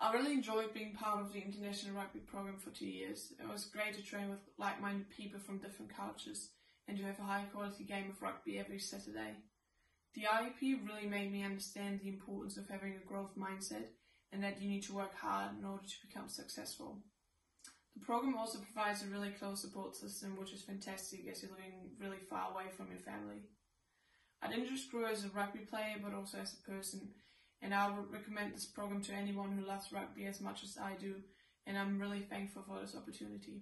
I really enjoyed being part of the international rugby program for two years. It was great to train with like-minded people from different cultures and to have a high quality game of rugby every Saturday. The IEP really made me understand the importance of having a growth mindset and that you need to work hard in order to become successful. The program also provides a really close support system which is fantastic as you're living really far away from your family. I didn't just grow as a rugby player but also as a person and I would recommend this program to anyone who loves rugby as much as I do and I'm really thankful for this opportunity.